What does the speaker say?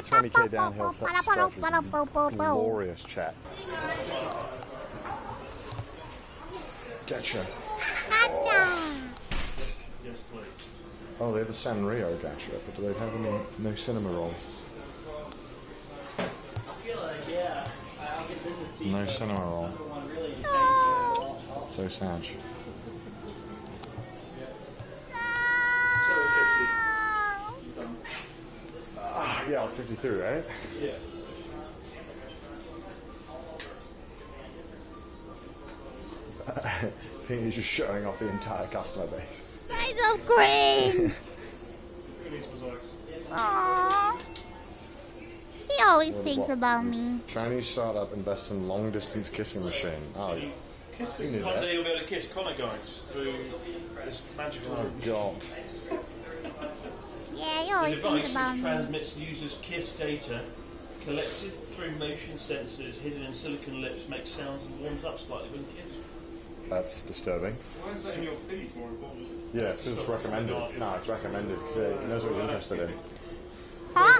the 20k downhill stretch glorious chat. Gacha. Gotcha. Yes, please. Oh, they have a Sanrio gacha, but do they have any no Cinnamoroll? I feel like, yeah, I'll get them to see No Cinnamoroll. number one really No. So sad. Yeah, 53, right? Yeah. I think he's just showing off the entire customer base. That's so cringe. These. Aww. He always What- thinks what? about me. Chinese startup invests in long distance kissing machine. Oh, Kisses. You knew One that. day you'll be able to kiss Connor guys through this magical oh god. Yeah, he The always thinks device about which me. transmits users' kiss data collected through motion sensors hidden in silicon lips makes sounds and warms up slightly when kissed. That's disturbing. Why is that in your feed more important? Yeah, because it's recommended. No, it's recommended because he uh, knows what he's interested in. Huh?